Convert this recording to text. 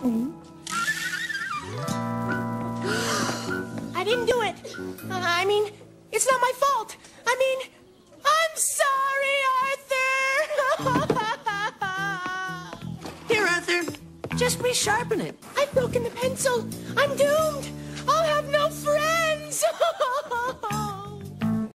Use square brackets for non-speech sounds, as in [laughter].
[gasps] I didn't do it. Uh, I mean, it's not my fault. I mean, I'm sorry, Arthur. [laughs] Here, Arthur. Just resharpen it. I've broken the pencil. I'm doomed. I'll have no friends. [laughs]